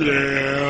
Yeah.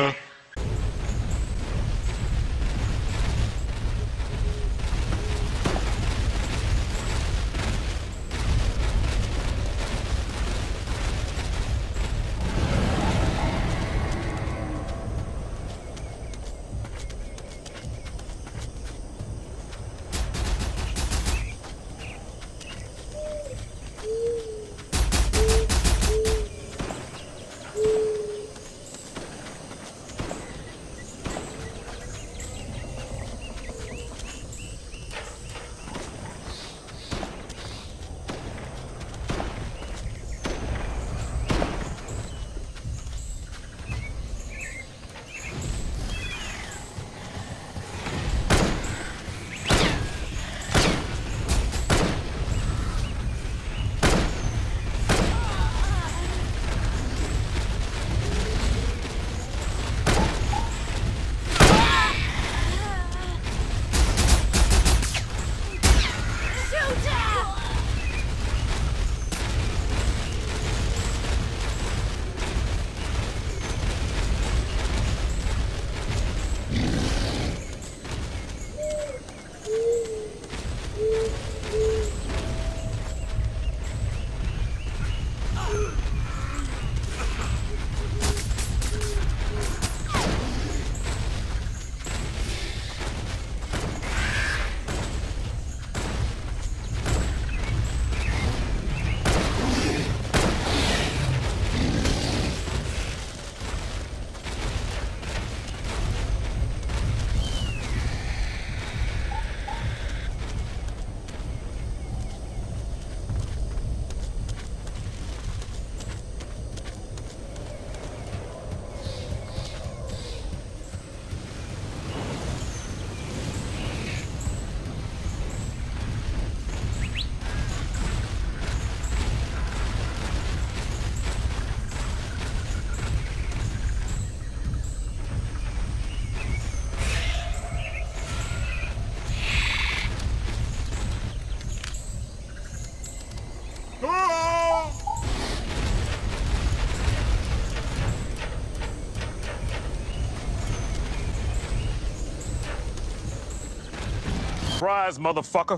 Surprise, motherfucker.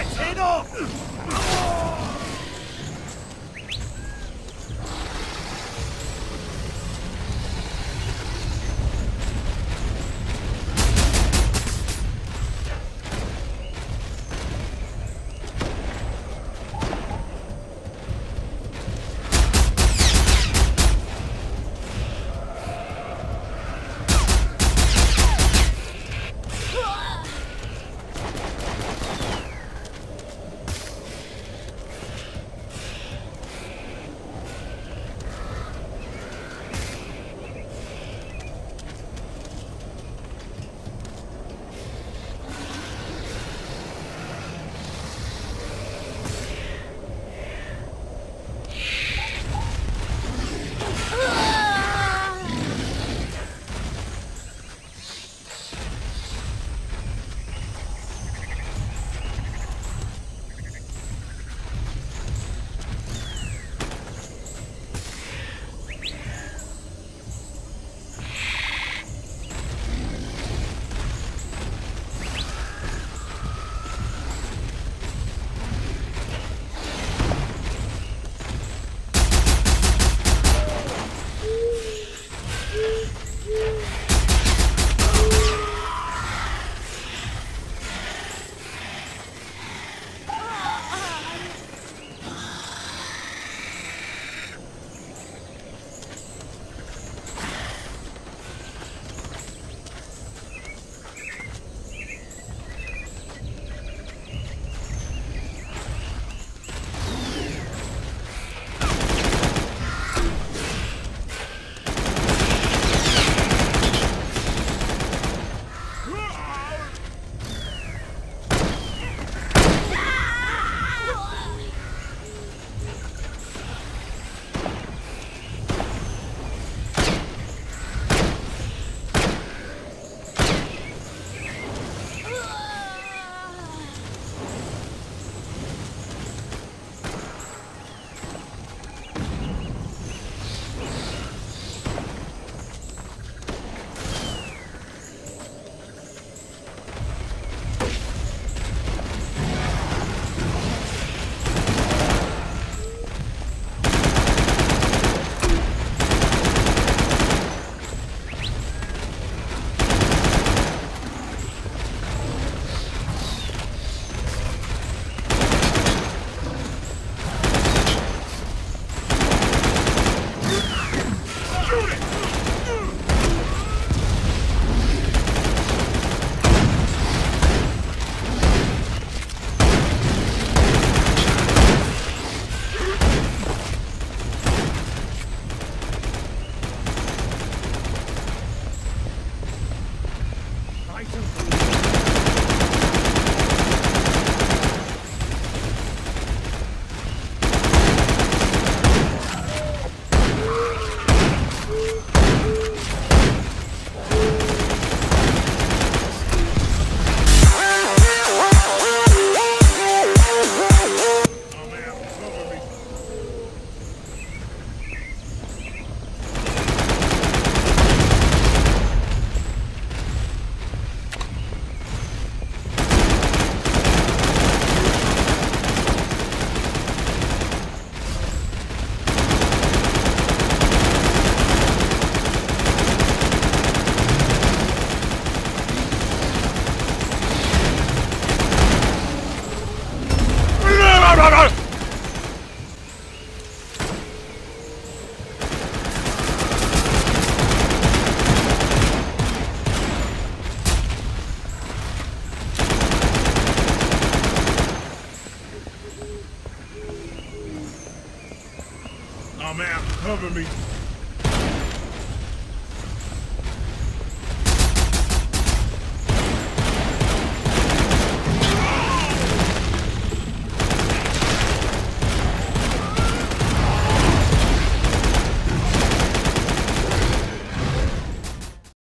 It's head off!